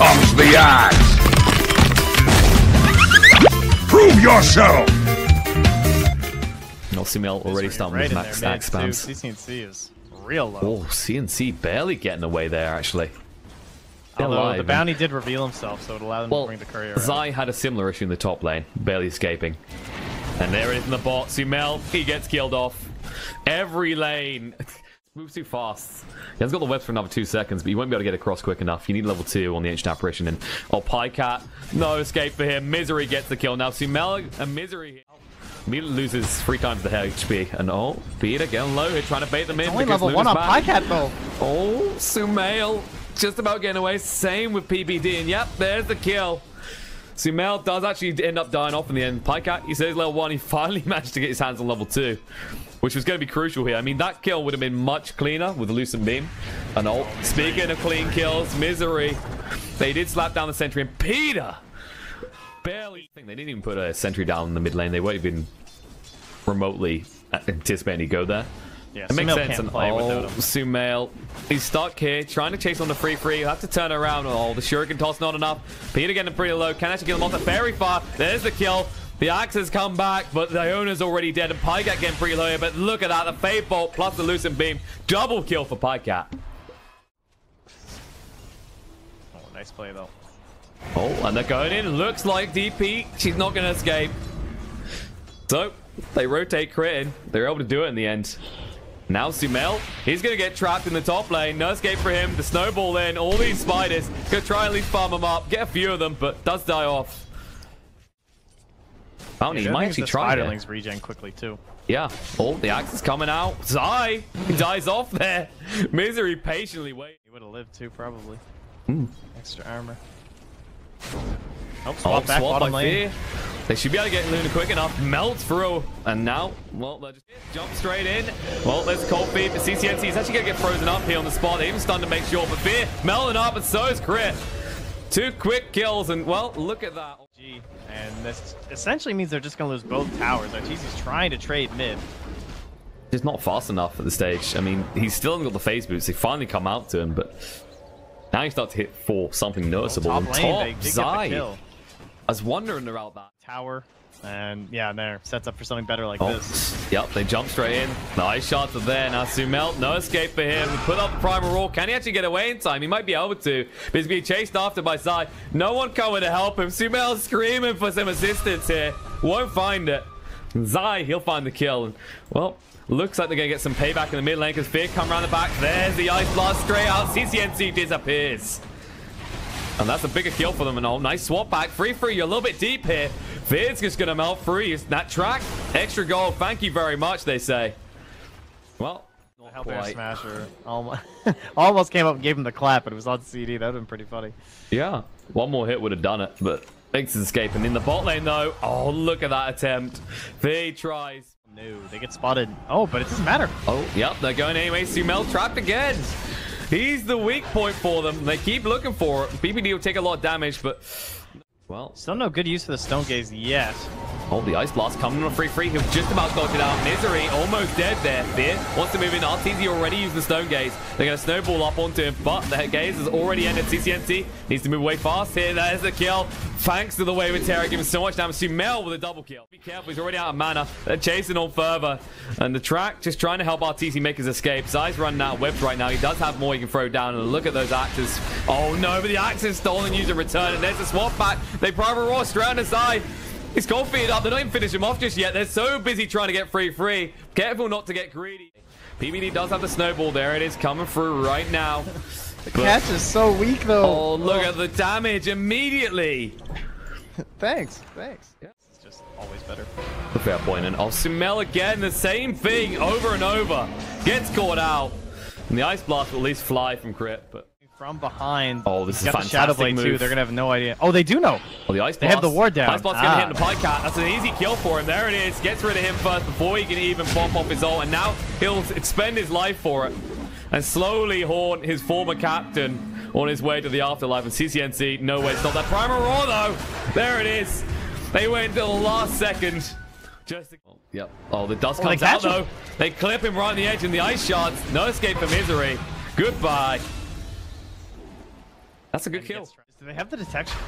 comes the axe! Prove yourself! No, Sumail already starting right with in max stack spams. too. CCNC is real low. Oh, CNC barely getting away there, actually. Although the bounty did reveal himself, so it allowed him Well, to bring the courier. out. Zai had a similar issue in the top lane, barely escaping. And there it is in the bot. Sumail, he gets killed off. Every lane. Moves too fast. He has got the webs for another two seconds, but you won't be able to get across quick enough. You need level two on the ancient apparition. And oh, Pajkatt, no escape for him. Misery gets the kill. Now Sumail and Misery. Immediately loses three times the HP. And oh, Peter getting low here, trying to bait them in. Only level one Luna's on back. Pajkatt though. Oh, Sumail just about getting away. Same with ppd. And yep, there's the kill. Sumail does actually end up dying off in the end. Pajkatt, he says level one. He finally managed to get his hands on level two, which was going to be crucial here. I mean, that kill would have been much cleaner with a Lucent Beam. And oh, speaking of clean kills, Misery. They did slap down the sentry. And Peter barely. I think they didn't even put a sentry down in the mid lane. They weren't even remotely anticipating he'd go there. Yeah, It makes Sumail sense. And oh. Sumail, he's stuck here, trying to chase on the free free. You have to turn around. Oh, the Shuriken toss not enough. Peter getting pretty low. Can actually kill him off the very far. There's the kill. The axe has come back, but the owner's already dead. And Pajkatt getting pretty low here. But look at that. The Fade Bolt plus the Lucent Beam. Double kill for Pajkatt. Oh, nice play though. Oh, and they're going in. Looks like DP. She's not going to escape. So, they rotate crit in. They're able to do it in the end. Now Sumail, he's going to get trapped in the top lane. No escape for him. The snowball in. All these spiders. Going to try and at least farm them up. Get a few of them, but does die off. Bounty, he might actually try. Spiderlings regen quickly too. Yeah. Oh, the axe is coming out. Zai, he dies off there. Misery patiently waiting. He would have lived too, probably. Hmm. Extra armor. Oh, swap Oh, back swap bottom lane. Fear. They should be able to get Luna quick enough. Melt through. And now, well, they just jump straight in. Well, there's cold feet. The CCNC is actually going to get frozen up here on the spot. They even stunned to make sure. But Fear melting up, and so is Crit. Two quick kills, and well, look at that. G, and this essentially means they're just gonna lose both towers. Arteezy's trying to trade mid. Just not fast enough at the stage. I mean, he's still got the phase boots. They finally come out to him, but now he starts to hit for something noticeable. Top lane, top, they did get the Zai. I was wondering about that. Tower, and yeah, there sets up for something better like Oh, this. yep, they jump straight in. Nice shots are there. Now Sumail, no escape for him. Put up the primal roar. Can he actually get away in time? He might be able to, but he's being chased after by Zai. No one coming to help him. Sumail screaming for some assistance here. Won't find it. Zai, he'll find the kill. And, well, looks like they're going to get some payback in the mid lane because Fear come around the back. There's the Ice Blast straight out. CCNC disappears. And that's a bigger kill for them and all. Nice swap back. Free free. You're a little bit deep here. Fear's just going to melt free. That track. Extra gold. Thank you very much, they say. Well, not quite. smasher almost, almost came up and gave him the clap, but it was on CD. That would have been pretty funny. Yeah. One more hit would have done it, but makes his escaping. In the bot lane, though, oh, look at that attempt. V tries. No, they get spotted. Oh, but it doesn't matter. Oh, yep, they're going anyway. Sumail trapped again. He's the weak point for them. They keep looking for it. ppd will take a lot of damage, but... Well, Still no good use for the Stone Gaze yet. Oh, the Ice Blast coming on a free free. He was just about dodge it out. Misery almost dead there. Fear wants to move in. RTZ already used the Stone Gaze. They're going to snowball up onto him, but the Gaze has already ended. CCNC needs to move away fast here. There's the kill. Thanks to the Wave of Terror, giving so much damage to Mel with a double kill. Be careful, he's already out of mana. They're chasing on further. And the track just trying to help RTZ make his escape. Zai's running out of right now. He does have more he can throw down. And look at those axes. Oh no, but the axe is stolen. Use a return. And there's a swap back. They private raw the side. He's cold feet up. They're not even finishing him off just yet. They're so busy trying to get free free. Careful not to get greedy. ppd does have the snowball. There it is coming through right now. The But- catch is so weak, though. Oh, look at oh. the damage immediately. Thanks, thanks. It's just always better. The fair point. And oh, Sumail again, the same thing over and over. Gets caught out. And the Ice Blast will at least fly from crit, but... From behind. Oh, this He's is got a Shadow fantastic Blade too. move. They're gonna have no idea. Oh, they do know. Oh, the Ice They have the ward down. Ice gonna Ah. hit the Pajkatt. That's an easy kill for him. There it is. Gets rid of him first before he can even pop off his ult. And now he'll spend his life for it. And slowly haunt his former captain on his way to the afterlife. And CCNC, no way to stop that. Primal Roar, though. There it is. They wait until the last second. Just to... oh, yep. Oh, the dust Oh, comes out, him. though. They clip him right on the edge in the ice shards. No escape for misery. Goodbye. That's a good kill. Do they have the detection?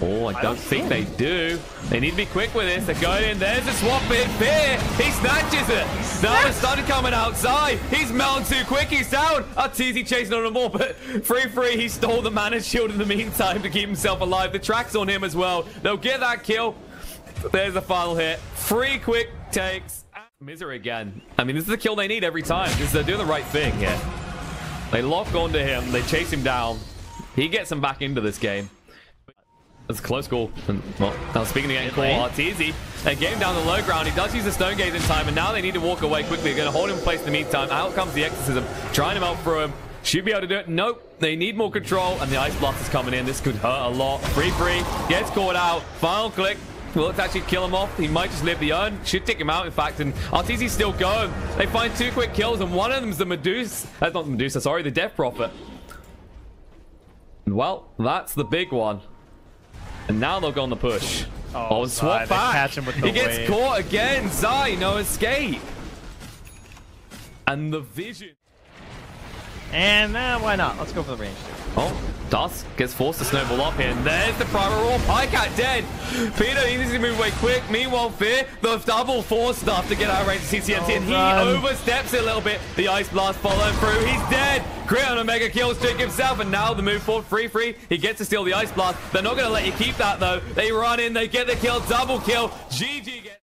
Oh, I don't think they do. They need to be quick with this. They're going in. There's a swap in. Fear. He snatches it. Now it's started coming outside. He's melting too quick. He's down. Arteezy chasing on him more, but free free. He stole the mana shield in the meantime to keep himself alive. The track's on him as well. They'll get that kill. There's the final hit. Three quick takes. Misery again. I mean, this is the kill they need every time because they're doing the right thing here. They lock onto him. They chase him down. He gets him back into this game. That's a close call. And, well, now speaking getting call, Arteezy, they get him down the low ground. He does use the Stone Gaze in time, and now they need to walk away quickly. They're going to hold him in place in the meantime. Out comes the Exorcism, trying him out through him. Should be able to do it. Nope. They need more control, and the Ice Blast is coming in. This could hurt a lot. Free free. Gets caught out. Final click. Will it actually kill him off? He might just live the urn. Should take him out, in fact. And Arteezy's still going. They find two quick kills, and one of them's the Medusa. That's not the Medusa, sorry. The Death Prophet. Well, that's the big one. And now they'll go on the push. Oh, Oh, and swap back. catch him with the he gets wave. caught again. Zai, no escape. And the vision. And uh, why not? Let's go for the range. Oh, Tusk gets forced to snowball up here. And there's the primal roar. Pajkatt dead. Peter, he needs to move away quick. Meanwhile, Fear, the double force stuff to get out of range of CCNC. Oh, and he run. oversteps it a little bit. The Ice Blast following through. He's dead. Crit on a mega kill streak himself. And now the move forward, free, free. He gets to steal the Ice Blast. They're not going to let you keep that, though. They run in. They get the kill. Double kill. GG gets...